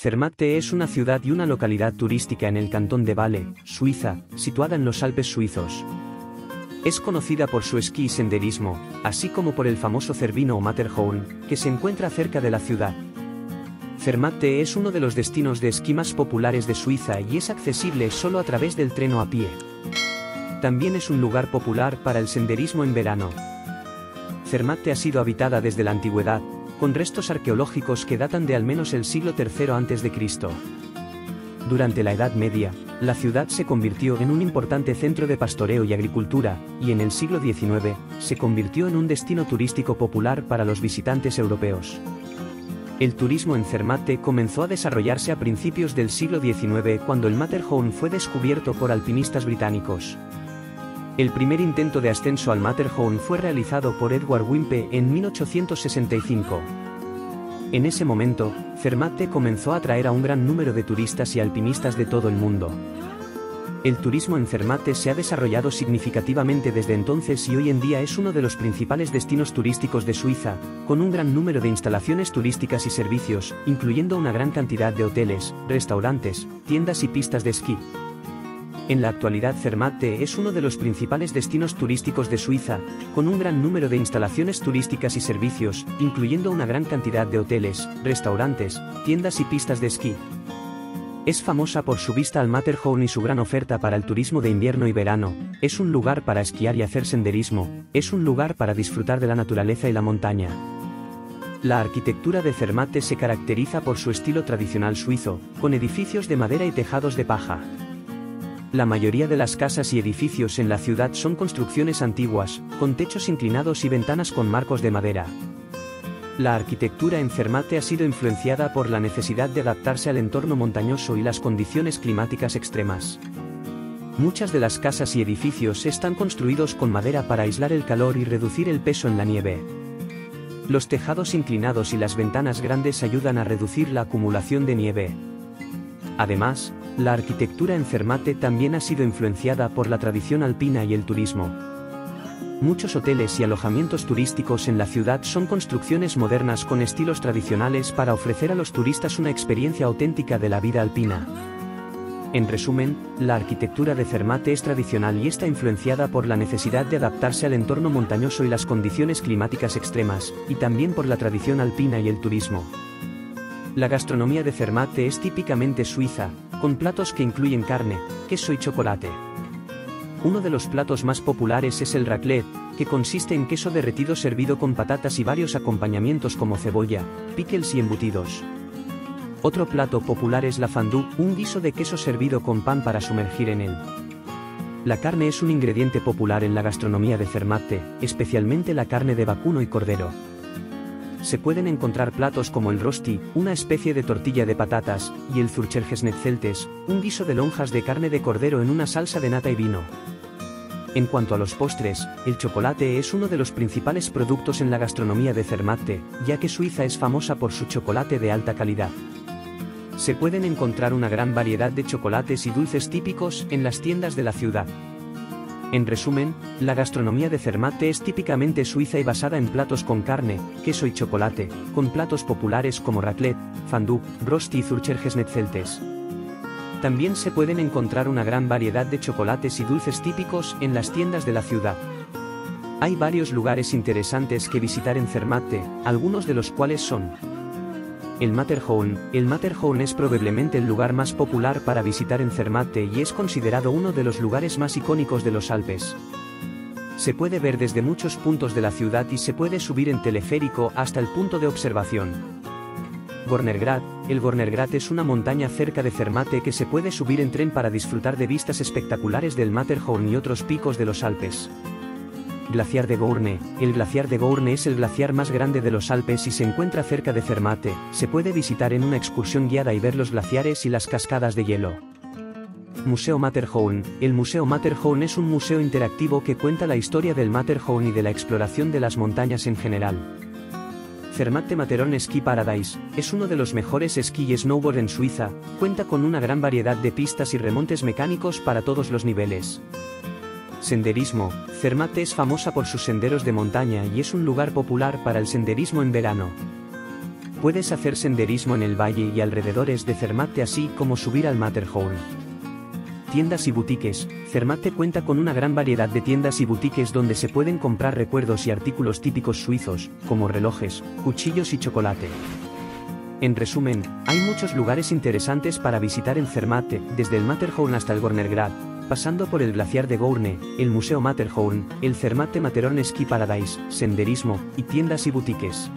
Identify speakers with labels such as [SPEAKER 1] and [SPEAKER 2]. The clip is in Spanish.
[SPEAKER 1] Zermatt es una ciudad y una localidad turística en el cantón de Valle, Suiza, situada en los Alpes suizos. Es conocida por su esquí y senderismo, así como por el famoso Cervino o Matterhorn, que se encuentra cerca de la ciudad. Zermatt es uno de los destinos de esquí más populares de Suiza y es accesible solo a través del tren o a pie. También es un lugar popular para el senderismo en verano. Zermatt ha sido habitada desde la antigüedad, con restos arqueológicos que datan de al menos el siglo III a.C. Durante la Edad Media, la ciudad se convirtió en un importante centro de pastoreo y agricultura, y en el siglo XIX, se convirtió en un destino turístico popular para los visitantes europeos. El turismo en Zermatt comenzó a desarrollarse a principios del siglo XIX cuando el Matterhorn fue descubierto por alpinistas británicos. El primer intento de ascenso al Matterhorn fue realizado por Edward Wimpe en 1865. En ese momento, Zermatt comenzó a atraer a un gran número de turistas y alpinistas de todo el mundo. El turismo en Zermatt se ha desarrollado significativamente desde entonces y hoy en día es uno de los principales destinos turísticos de Suiza, con un gran número de instalaciones turísticas y servicios, incluyendo una gran cantidad de hoteles, restaurantes, tiendas y pistas de esquí. En la actualidad Zermatt es uno de los principales destinos turísticos de Suiza, con un gran número de instalaciones turísticas y servicios, incluyendo una gran cantidad de hoteles, restaurantes, tiendas y pistas de esquí. Es famosa por su vista al Matterhorn y su gran oferta para el turismo de invierno y verano, es un lugar para esquiar y hacer senderismo, es un lugar para disfrutar de la naturaleza y la montaña. La arquitectura de Zermatt se caracteriza por su estilo tradicional suizo, con edificios de madera y tejados de paja. La mayoría de las casas y edificios en la ciudad son construcciones antiguas, con techos inclinados y ventanas con marcos de madera. La arquitectura en Zermatt ha sido influenciada por la necesidad de adaptarse al entorno montañoso y las condiciones climáticas extremas. Muchas de las casas y edificios están construidos con madera para aislar el calor y reducir el peso en la nieve. Los tejados inclinados y las ventanas grandes ayudan a reducir la acumulación de nieve. Además, la arquitectura en Zermatt también ha sido influenciada por la tradición alpina y el turismo. Muchos hoteles y alojamientos turísticos en la ciudad son construcciones modernas con estilos tradicionales para ofrecer a los turistas una experiencia auténtica de la vida alpina. En resumen, la arquitectura de Zermatt es tradicional y está influenciada por la necesidad de adaptarse al entorno montañoso y las condiciones climáticas extremas, y también por la tradición alpina y el turismo. La gastronomía de Zermatt es típicamente suiza, con platos que incluyen carne, queso y chocolate. Uno de los platos más populares es el raclette, que consiste en queso derretido servido con patatas y varios acompañamientos como cebolla, pickles y embutidos. Otro plato popular es la fondue, un guiso de queso servido con pan para sumergir en él. La carne es un ingrediente popular en la gastronomía de Zermatt, especialmente la carne de vacuno y cordero se pueden encontrar platos como el rosti, una especie de tortilla de patatas, y el Zurchergesnetzeltes, un guiso de lonjas de carne de cordero en una salsa de nata y vino. En cuanto a los postres, el chocolate es uno de los principales productos en la gastronomía de Zermatt, ya que Suiza es famosa por su chocolate de alta calidad. Se pueden encontrar una gran variedad de chocolates y dulces típicos en las tiendas de la ciudad. En resumen, la gastronomía de Zermatt es típicamente suiza y basada en platos con carne, queso y chocolate, con platos populares como raclette, fondue, rosti y zurchergesnetzeltes. También se pueden encontrar una gran variedad de chocolates y dulces típicos en las tiendas de la ciudad. Hay varios lugares interesantes que visitar en Zermatt, algunos de los cuales son el Matterhorn. El Matterhorn es probablemente el lugar más popular para visitar en Zermatt y es considerado uno de los lugares más icónicos de los Alpes. Se puede ver desde muchos puntos de la ciudad y se puede subir en teleférico hasta el punto de observación. Gornergrad, el Gornergrad es una montaña cerca de Zermatt que se puede subir en tren para disfrutar de vistas espectaculares del Matterhorn y otros picos de los Alpes. Glaciar de Gourne. El glaciar de Gourne es el glaciar más grande de los Alpes y se encuentra cerca de Zermatt. Se puede visitar en una excursión guiada y ver los glaciares y las cascadas de hielo. Museo Matterhorn. El Museo Matterhorn es un museo interactivo que cuenta la historia del Matterhorn y de la exploración de las montañas en general. Zermatt Matterhorn Ski Paradise, es uno de los mejores esquí y snowboard en Suiza, cuenta con una gran variedad de pistas y remontes mecánicos para todos los niveles. Senderismo, Zermatt es famosa por sus senderos de montaña y es un lugar popular para el senderismo en verano. Puedes hacer senderismo en el valle y alrededores de Zermatt así como subir al Matterhorn. Tiendas y boutiques. Zermatt cuenta con una gran variedad de tiendas y boutiques donde se pueden comprar recuerdos y artículos típicos suizos, como relojes, cuchillos y chocolate. En resumen, hay muchos lugares interesantes para visitar en Zermatt, desde el Matterhorn hasta el Gornergrad, pasando por el glaciar de Gourne, el Museo Matterhorn, el Zermatt Matterhorn Ski Paradise, senderismo, y tiendas y boutiques.